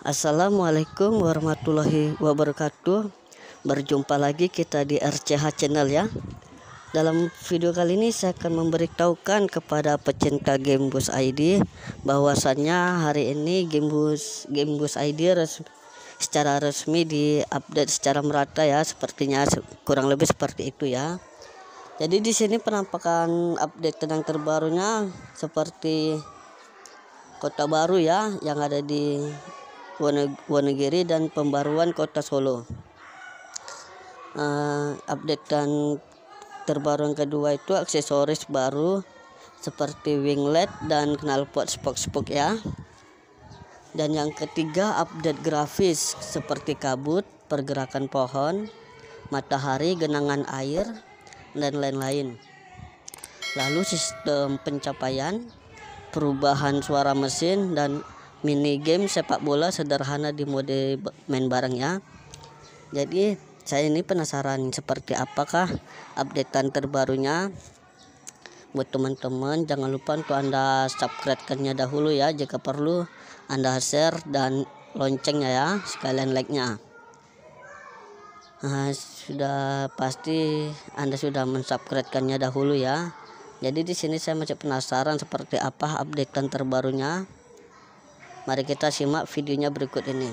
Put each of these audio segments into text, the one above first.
Assalamualaikum warahmatullahi wabarakatuh. Berjumpa lagi kita di RCH channel ya. Dalam video kali ini saya akan memberitahukan kepada pecinta Gamebus ID bahwasannya hari ini Gamebus Gamebus ID res, secara resmi di update secara merata ya. Sepertinya kurang lebih seperti itu ya. Jadi di sini penampakan update tentang terbarunya seperti kota baru ya yang ada di Wonogiri dan pembaruan kota Solo. Uh, update dan terbaru yang kedua itu aksesoris baru seperti winglet dan knalpot spok-spok ya. Dan yang ketiga update grafis seperti kabut, pergerakan pohon, matahari, genangan air, dan lain-lain. Lalu sistem pencapaian, perubahan suara mesin dan mini game sepak bola sederhana di mode main bareng ya. Jadi saya ini penasaran seperti apakah updatean terbarunya? Buat teman-teman jangan lupa untuk anda subscribe nya dahulu ya jika perlu anda share dan loncengnya ya sekalian like nya nah, sudah pasti anda sudah mensubscribe nya dahulu ya. Jadi di sini saya masih penasaran seperti apa updatean terbarunya Mari kita simak videonya berikut ini.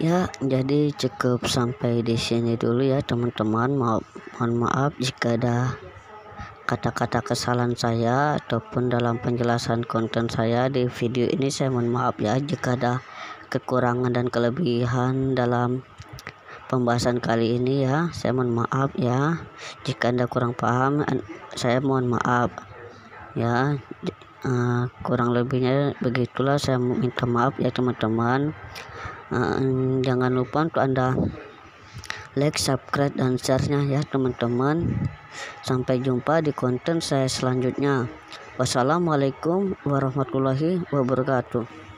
Ya, jadi cukup sampai di sini dulu ya teman-teman. Mohon maaf jika ada kata-kata kesalahan saya ataupun dalam penjelasan konten saya di video ini saya mohon maaf ya jika ada kekurangan dan kelebihan dalam pembahasan kali ini ya. Saya mohon maaf ya jika Anda kurang paham saya mohon maaf ya. Uh, kurang lebihnya begitulah saya minta maaf ya teman-teman jangan lupa untuk anda like subscribe dan share-nya ya teman-teman. Sampai jumpa di konten saya selanjutnya. Wassalamualaikum warahmatullahi wabarakatuh